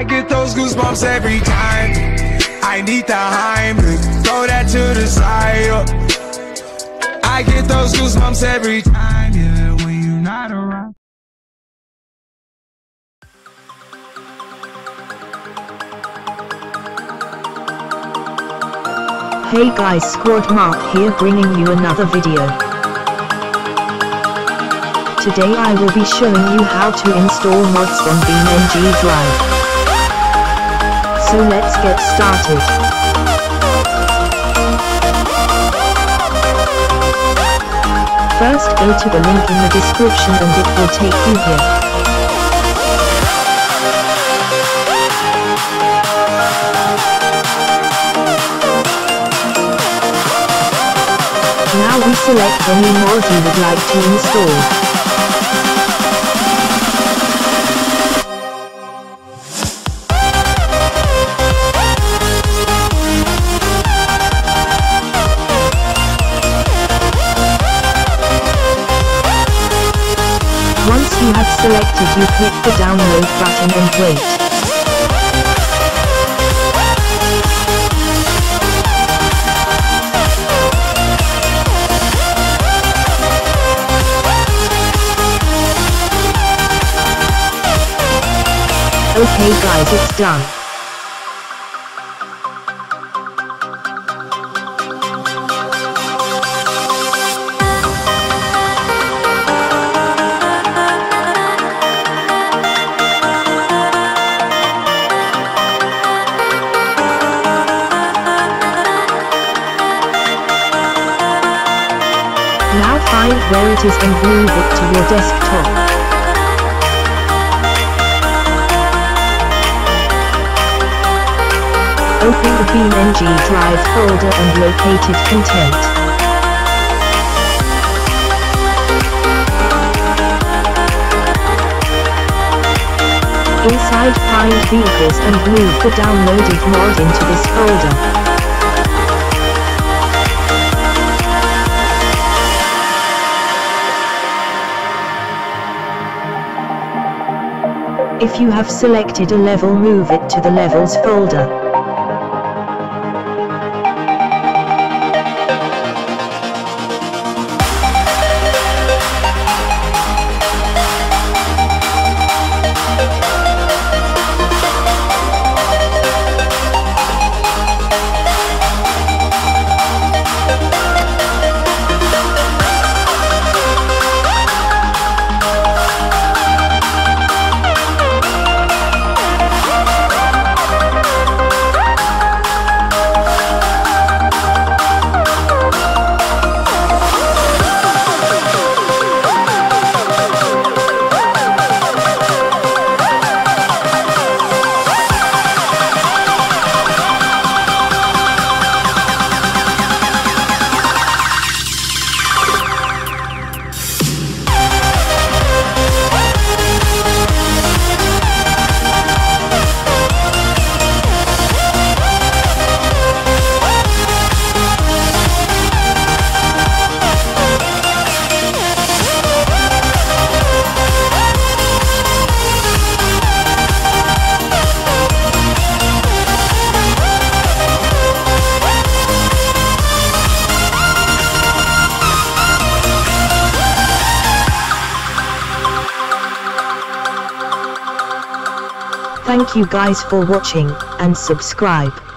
I get those goosebumps every time. I need the Heimlich, throw that to the side. I get those goosebumps every time, yeah, when you're not around. Hey guys Squad Mark here bringing you another video. Today I will be showing you how to install mods on BeamNG Drive. So let's get started. First go to the link in the description and it will take you here. Now we select any mod you would like to install. You have selected you click the download button and wait. Okay guys it's done. Now find where it is and move it to your desktop. Open the BeamNG Drive folder and located content. Inside find vehicles and move the downloaded mod into this folder. If you have selected a level move it to the levels folder. Thank you guys for watching, and subscribe.